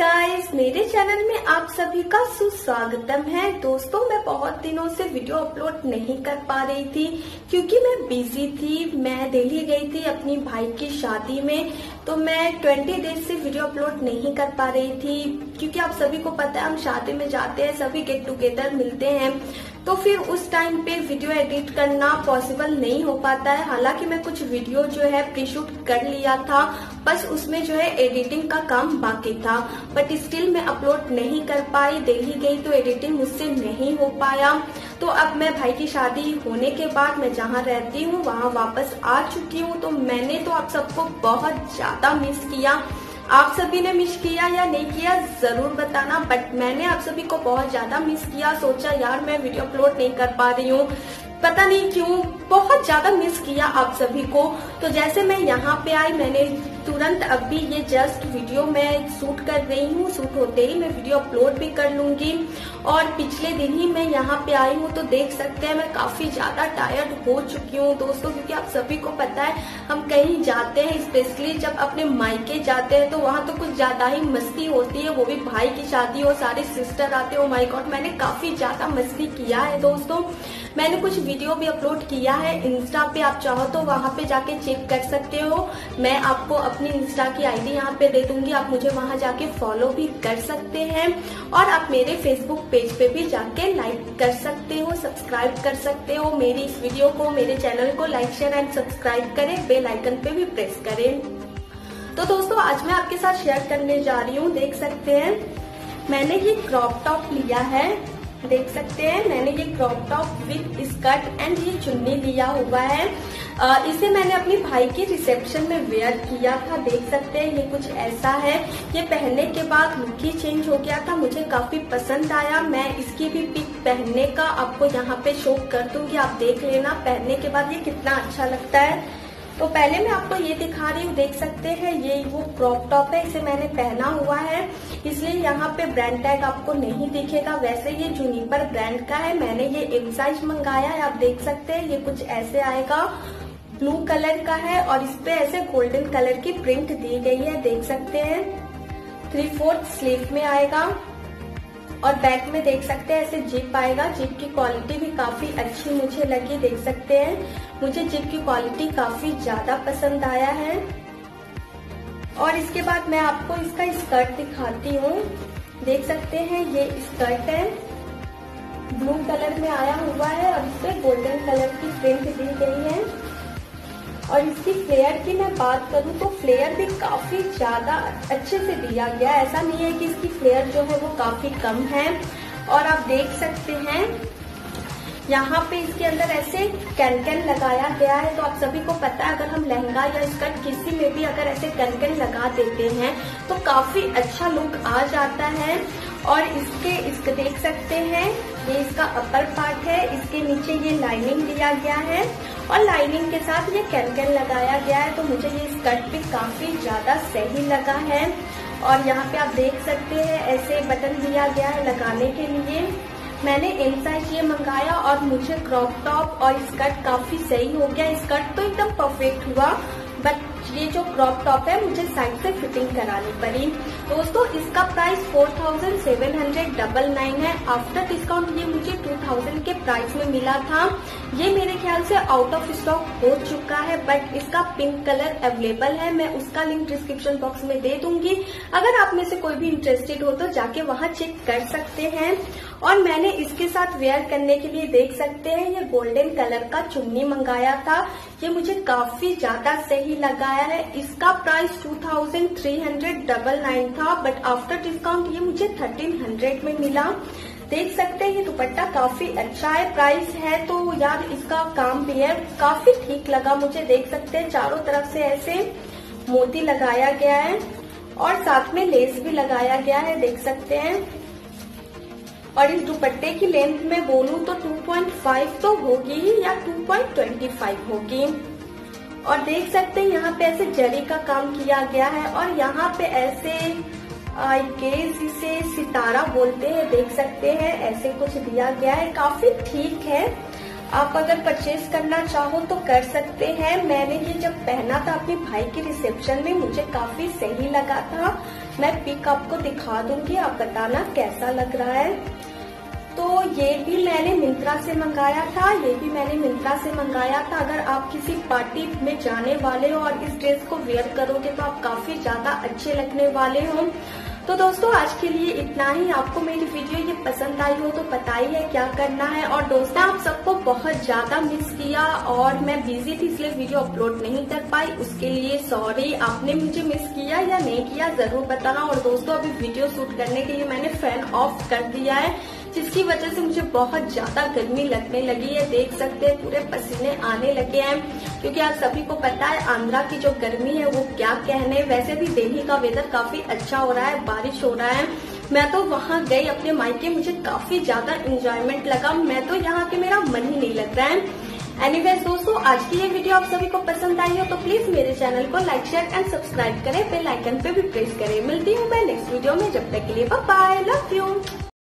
Guys मेरे channel में आप सभी का सुस्वागतम है। दोस्तों, मैं बहुत दिनों से वीडियो अपलोड नहीं कर पा रही थी, क्योंकि मैं बिज़ी थी। मैं दिल्ली गई थी अपनी भाई की शादी में तो मैं 20 डेज़ से वीडियो अपलोड नहीं कर पा रही थी, क्योंकि आप सभी को पता है, हम शादी में जाते हैं, सभी गेट टुगेदर मिलते हैं। तो फिर उस टाइम पे वीडियो एडिट करना पॉसिबल नहीं हो पाता है। हालाँकि मैं कुछ वीडियो जो है प्री शूट कर लिया था, बस उसमें जो है एडिटिंग का काम बाकी था। बट स्टिल मैं अपलोड नहीं कर पाई। दिल्ली गई तो एडिटिंग मुझसे नहीं हो पाया। तो अब मैं भाई की शादी होने के बाद मैं जहाँ रहती हूँ, वहाँ वापस आ चुकी हूँ। तो मैंने तो आप सबको बहुत ज़्यादा मिस किया। आप सभी ने मिस किया या नहीं किया, ज़रूर बताना बट मैंने आप सभी को बहुत ज़्यादा मिस किया। सोचा, यार, मैं वीडियो अपलोड नहीं कर पा रही हूँ। पता नहीं क्यों, बहुत ज़्यादा मिस किया आप सभी को। तो जैसे मैं यहाँ पे आई, मैंने तुरंत अभी ये जस्ट वीडियो मैं शूट कर रही हूँ शूट होते ही मैं वीडियो अपलोड भी कर लूँगी। और पिछले दिन ही मैं यहाँ पे आई हूँ तो देख सकते हैं, मैं काफ़ी ज़्यादा टायर्ड हो चुकी हूँ दोस्तों, क्योंकि आप सभी को पता है, हम कहीं जाते हैं स्पेशली जब अपने मायके जाते हैं तो वहाँ तो कुछ ज़्यादा ही मस्ती होती है, वो भी भाई की शादी हो सारे सिस्टर आते हो। माई गॉड मैंने काफ़ी ज़्यादा मस्ती किया है दोस्तों। मैंने कुछ वीडियो भी अपलोड किया है इंस्टा पे आप चाहो तो वहाँ पे जाके चेक कर सकते हो। मैं आपको अपनी इंस्टा की आईडी यहाँ पे दे दूँगी। आप मुझे वहाँ जाके फॉलो भी कर सकते हैं और आप मेरे फेसबुक पेज पे भी जाके लाइक कर सकते हो सब्सक्राइब कर सकते हो। मेरी इस वीडियो को, मेरे चैनल को लाइक शेयर एंड सब्सक्राइब करें। बेल आइकन पे भी प्रेस करें। तो दोस्तों, आज मैं आपके साथ शेयर करने जा रही हूँ। देख सकते हैं, मैंने ये क्रॉप टॉप लिया है। देख सकते हैं, मैंने ये crop top with skirt and ये चुन्नी लिया हुआ है। इसे मैंने अपनी भाई के रिसेप्शन में वेयर किया था। देख सकते हैं, ये कुछ ऐसा है। ये पहनने के बाद लुक ही चेंज हो गया था। मुझे काफ़ी पसंद आया। मैं इसकी भी पिक पहनने का आपको यहाँ पे शो कर दूँगी। आप देख लेना। पहनने के बाद ये कितना अच्छा लगता है। तो पहले मैं आपको ये दिखा रही हूँ। देख सकते हैं, ये वो क्रॉप टॉप है। इसे मैंने पहना हुआ है। इसलिए यहाँ पे ब्रांड टैग आपको नहीं दिखेगा। वैसे ये जूनीपर ब्रांड का है। मैंने ये एम साइज़ मंगाया है। आप देख सकते हैं, ये कुछ ऐसे आएगा। ब्लू कलर का है और इस पे ऐसे गोल्डन कलर की प्रिंट दी गई है, देख सकते हैं। थ्री फोर्थ स्लीव में आएगा और बैक में देख सकते हैं, ऐसे जिप आएगा। जिप की क्वालिटी भी काफ़ी अच्छी मुझे लगी, देख सकते हैं। मुझे जिप की क्वालिटी काफ़ी ज़्यादा पसंद आया है। और इसके बाद मैं आपको इसका स्कर्ट दिखाती हूँ। देख सकते हैं, ये स्कर्ट है। ब्लू कलर में आया हुआ है और इस पे गोल्डन कलर की प्रिंट दी गई है। और इसकी फ्लेयर की मैं बात करूँ तो फ्लेयर भी काफ़ी ज़्यादा अच्छे से दिया गया ऐसा नहीं है कि इसकी फ्लेयर जो है वो काफ़ी कम है। और आप देख सकते हैं यहाँ पे इसके अंदर ऐसे कैन कैन लगाया गया है तो आप सभी को पता है, अगर हम लहंगा या स्कर्ट किसी में भी अगर ऐसे कैन कैन लगा देते हैं तो काफ़ी अच्छा लुक आ जाता है। और इसके इसके देख सकते हैं, ये इसका अपर पार्ट है, इसके नीचे ये लाइनिंग दिया गया है। और लाइनिंग के साथ ये कैन कैन लगाया गया है तो मुझे ये स्कर्ट भी काफ़ी ज़्यादा सही लगा है। और यहाँ पे आप देख सकते हैं, ऐसे बटन दिया गया है लगाने के लिए। मैंने एम साइज़ ये मंगाया और मुझे क्रॉप टॉप और स्कर्ट काफ़ी सही हो गया। स्कर्ट तो एकदम परफेक्ट हुआ। बट ये जो क्रॉप टॉप है, मुझे साइड से फिटिंग करानी पड़ी। दोस्तों, इसका price four thousand seven hundred double nine है। आफ्टर डिस्काउंट ये मुझे टू थाउज़ेंड के प्राइस में मिला था। ये मेरे ख्याल से आउट ऑफ़ स्टॉक हो चुका है बट इसका पिंक कलर अवेलेबल है। मैं उसका लिंक डिस्क्रिप्शन बॉक्स में दे दूँगी। अगर आप में से कोई भी इंटरेस्टेड हो तो जाके वहाँ चेक कर सकते हैं। और मैंने इसके साथ वेयर करने के लिए देख सकते हैं, ये गोल्डन कलर का चुन्नी मंगाया था। ये मुझे काफ़ी ज़्यादा सही लगाया है। इसका price two thousand three hundred double nine था बट आफ्टर डिस्काउंट ये मुझे थर्टीन हंड्रेड में मिला। देख सकते हैं, ये दुपट्टा काफ़ी अच्छा है प्राइस है तो यार इसका काम भी है। काफ़ी ठीक लगा मुझे, देख सकते हैं, चारों तरफ़ से ऐसे मोती लगाया गया है और साथ में लेस भी लगाया गया है, देख सकते हैं। और इस दुपट्टे की लेंथ में बोलूँ तो 2.5 तो होगी ही या 2.25 होगी। और देख सकते हैं, यहाँ पे ऐसे जरी का काम किया गया है और यहाँ पे ऐसे आई गेस इसे सितारा बोलते हैं, देख सकते हैं, ऐसे कुछ दिया गया है, काफ़ी ठीक है। आप अगर परचेज करना चाहो तो कर सकते हैं। मैंने ये जब पहना था अपने भाई के रिसेप्शन में, मुझे काफ़ी सही लगा था। मैं पिक आपको दिखा दूँगी, आप बताना कैसा लग रहा है। तो ये भी मैंने मिंत्रा से मंगाया था, ये भी मैंने मिंत्रा से मंगाया था। अगर आप किसी पार्टी में जाने वाले हो और इस ड्रेस को वेयर करोगे तो आप काफ़ी ज़्यादा अच्छे लगने वाले हो। तो दोस्तों, आज के लिए इतना ही। आपको मेरी वीडियो ये पसंद आई हो तो पता ही है क्या करना है। और दोस्तों, आप सबको बहुत ज़्यादा मिस किया और मैं बिज़ी थी इसलिए वीडियो अपलोड नहीं कर पाई। उसके लिए सॉरी आपने मुझे मिस किया या नहीं किया, ज़रूर बताना। और दोस्तों, अभी वीडियो शूट करने के लिए मैंने फ़ैन ऑफ़ कर दिया है। जिसकी वजह से मुझे बहुत ज़्यादा गर्मी लगने लगी है। देख सकते हैं, पूरे पसीने आने लगे हैं। क्योंकि आप सभी को पता है, आंध्रा की जो गर्मी है, वो क्या कहने। वैसे भी दिल्ली का वेदर काफ़ी अच्छा हो रहा है, बारिश हो रहा है। मैं तो वहाँ गई अपने मायके, मुझे काफ़ी ज़्यादा इंजॉयमेंट लगा। मैं तो यहाँ के मेरा मन ही नहीं लग रहा है। एनी एनीवेज दोस्तों, आज की ये वीडियो आप सभी को पसंद आई हो तो प्लीज़ मेरे चैनल को लाइक शेयर एंड सब्सक्राइब करें। बेल आइकन पे भी प्रेस करें। मिलती हूँ मैं नेक्स्ट वीडियो में। जब तक के लिए बाय लव यू